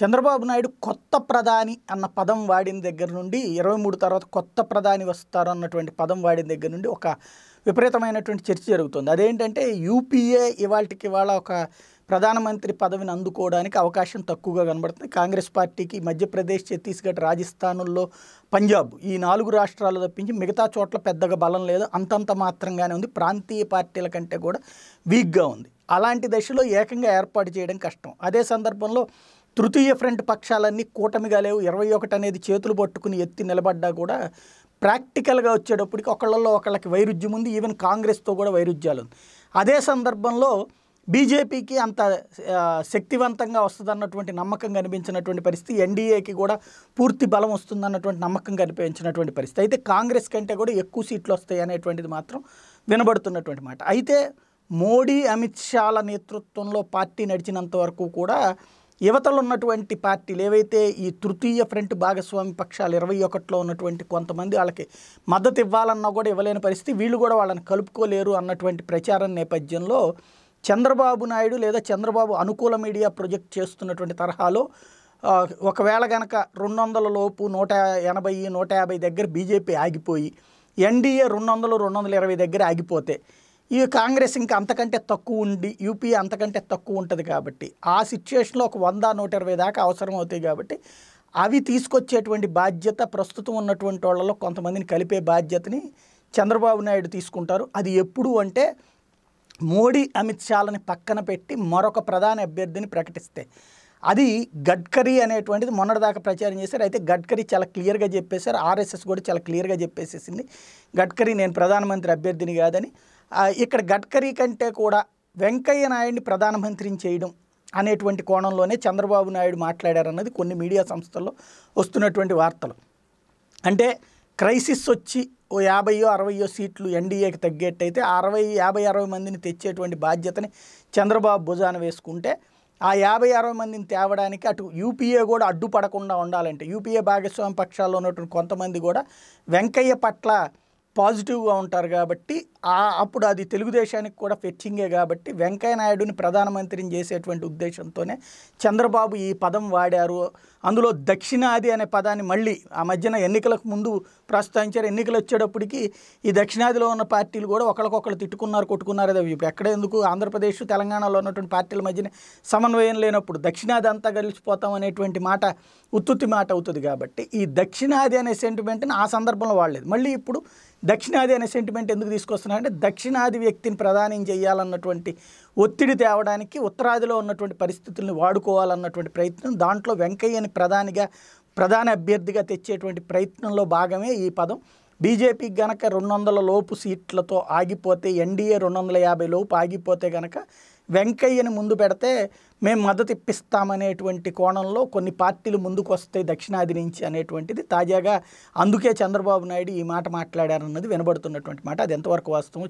చంద్రబాబు నాయుడు కొత్త ప్రధాని అన్న పదం వాడిన దగ్గర నుండి ఇరవై మూడు తర్వాత కొత్త ప్రధాని వస్తారు అన్నటువంటి పదం వాడిన దగ్గర నుండి ఒక విపరీతమైనటువంటి చర్చ జరుగుతుంది. అదేంటంటే యూపీఏ ఇవాళకి ఇవాళ ఒక ప్రధానమంత్రి పదవిని అందుకోవడానికి అవకాశం తక్కువగా కనబడుతుంది. కాంగ్రెస్ పార్టీకి మధ్యప్రదేశ్ ఛత్తీస్గఢ్ రాజస్థానుల్లో పంజాబ్ ఈ నాలుగు రాష్ట్రాలు తప్పించి మిగతా చోట్ల పెద్దగా బలం లేదు. అంతంత మాత్రంగానే ఉంది. ప్రాంతీయ పార్టీల కంటే కూడా వీక్గా ఉంది. అలాంటి దశలో ఏకంగా ఏర్పాటు చేయడం కష్టం. అదే సందర్భంలో తృతీయ ఫ్రంట్ పక్షాలన్నీ కూటమిగా లేవు. ఇరవై ఒకటి అనేది చేతులు పట్టుకుని ఎత్తి నిలబడ్డా కూడా ప్రాక్టికల్గా వచ్చేటప్పటికి ఒకళ్ళల్లో ఒకళ్ళకి వైరుధ్యం ఉంది. ఈవెన్ కాంగ్రెస్తో కూడా వైరుధ్యాలు ఉంది. అదే సందర్భంలో బీజేపీకి అంత శక్తివంతంగా వస్తుందన్నటువంటి నమ్మకం కనిపించినటువంటి పరిస్థితి ఎన్డీఏకి కూడా పూర్తి బలం వస్తుందన్నటువంటి నమ్మకం కనిపించినటువంటి పరిస్థితి. అయితే కాంగ్రెస్ కంటే కూడా ఎక్కువ సీట్లు వస్తాయి అనేటువంటిది మాత్రం వినబడుతున్నటువంటి మాట. అయితే మోడీ అమిత్ షాల నేతృత్వంలో పార్టీ నడిచినంత వరకు కూడా యువతలు ఉన్నటువంటి పార్టీలు ఏవైతే ఈ తృతీయ ఫ్రంట్ భాగస్వామి పక్షాలు ఇరవై ఒకటిలో ఉన్నటువంటి కొంతమంది వాళ్ళకి మద్దతు ఇవ్వాలన్నా కూడా ఇవ్వలేని పరిస్థితి వీళ్ళు కూడా వాళ్ళని కలుపుకోలేరు అన్నటువంటి ప్రచారం నేపథ్యంలో చంద్రబాబు నాయుడు లేదా చంద్రబాబు అనుకూల మీడియా ప్రొజెక్ట్ చేస్తున్నటువంటి తరహాలో ఒకవేళ గనక రెండు వందల లోపు నూట ఎనభై నూట యాభై దగ్గర బీజేపీ ఆగిపోయి ఎన్డీఏ రెండు వందలు రెండు వందల ఇరవై దగ్గర ఆగిపోతే ఈ కాంగ్రెస్ ఇంకా అంతకంటే తక్కువ ఉండి యూపీఏ అంతకంటే తక్కువ ఉంటుంది కాబట్టి ఆ సిచ్యుయేషన్లో ఒక వంద నూట ఇరవై దాకా అవసరం అవుతాయి కాబట్టి అవి తీసుకొచ్చేటువంటి బాధ్యత ప్రస్తుతం ఉన్నటువంటి వాళ్ళలో కొంతమందిని కలిపే బాధ్యతని చంద్రబాబు నాయుడు తీసుకుంటారు. అది ఎప్పుడు అంటే మోడీ అమిత్ షాలని పక్కన పెట్టి మరొక ప్రధాన అభ్యర్థిని ప్రకటిస్తే అది గడ్కరీ అనేటువంటిది మొన్నటిదాకా ప్రచారం చేశారు. అయితే గడ్కరీ చాలా క్లియర్గా చెప్పేశారు. ఆర్ఎస్ఎస్ కూడా చాలా క్లియర్గా చెప్పేసేసింది. గడ్కరీ నేను ప్రధానమంత్రి అభ్యర్థిని కాదని. ఇక్కడ గడ్కరీ కంటే కూడా వెంకయ్య నాయుడిని ప్రధానమంత్రిని చేయడం అనేటువంటి కోణంలోనే చంద్రబాబు నాయుడు మాట్లాడారన్నది కొన్ని మీడియా సంస్థల్లో వస్తున్నటువంటి వార్తలు. అంటే క్రైసిస్ వచ్చి ఓ యాభైయో అరవయో సీట్లు ఎన్డీఏకి తగ్గేట్టయితే అరవై యాభై అరవై మందిని తెచ్చేటువంటి బాధ్యతని చంద్రబాబు భుజాన వేసుకుంటే ఆ యాభై అరవై మందిని తేవడానికి అటు యూపీఏ కూడా అడ్డుపడకుండా ఉండాలంటే యూపీఏ భాగస్వామి పక్షాల్లో ఉన్నటువంటి కొంతమంది కూడా వెంకయ్య పట్ల పాజిటివ్గా ఉంటారు కాబట్టి అప్పుడు అది తెలుగుదేశానికి కూడా ఫెచ్చింగే కాబట్టి వెంకయ్య నాయుడుని ప్రధానమంత్రిని చేసేటువంటి ఉద్దేశంతోనే చంద్రబాబు ఈ పదం వాడారు. అందులో దక్షిణాది అనే పదాన్ని మళ్ళీ ఆ మధ్యన ఎన్నికలకు ముందు ప్రస్తావించారు. ఎన్నికలు వచ్చేటప్పటికి ఈ దక్షిణాదిలో ఉన్న పార్టీలు కూడా ఒకరికొకరు తిట్టుకున్నారు కొట్టుకున్నారు. అదే ఇప్పుడు ఎక్కడ ఎందుకు? ఆంధ్రప్రదేశ్ తెలంగాణలో ఉన్నటువంటి పార్టీల మధ్యన సమన్వయం లేనప్పుడు దక్షిణాది అంతా కలిసిపోతాం అనేటువంటి మాట ఉత్తుత్తి మాట అవుతుంది కాబట్టి ఈ దక్షిణాది అనే సెంటిమెంట్ని ఆ సందర్భంలో వాడలేదు. మళ్ళీ ఇప్పుడు దక్షిణాది అనే సెంటిమెంట్ ఎందుకు అంటే దక్షిణాది వ్యక్తిని ప్రధానం చేయాలన్నటువంటి ఒత్తిడి తేవడానికి ఉత్తరాదిలో ఉన్నటువంటి పరిస్థితుల్ని వాడుకోవాలన్నటువంటి ప్రయత్నం దాంట్లో వెంకయ్యని ప్రధానిగా ప్రధాన అభ్యర్థిగా తెచ్చేటువంటి ప్రయత్నంలో భాగమే ఈ పదం. బీజేపీకి గనక రెండు వందల లోపు సీట్లతో ఆగిపోతే ఎన్డీఏ రెండు వందల యాభై లోపు ఆగిపోతే గనక వెంకయ్యని ముందు పెడితే మేము మద్దతు ఇప్పిస్తామనేటువంటి కోణంలో కొన్ని పార్టీలు ముందుకు వస్తాయి దక్షిణాది నుంచి అనేటువంటిది తాజాగా అందుకే చంద్రబాబు నాయుడు ఈ మాట మాట్లాడారన్నది వినబడుతున్నటువంటి మాట. అది ఎంతవరకు వాస్తవం?